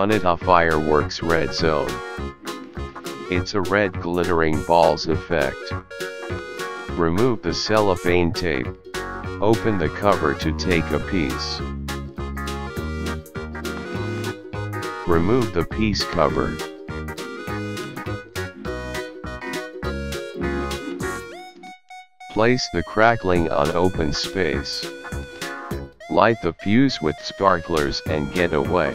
Vanitha Fireworks Red Zone. It's a red glittering balls effect. Remove the cellophane tape. Open the cover to take a piece. Remove the piece cover. Place the crackling on open space. Light the fuse with sparklers and get away.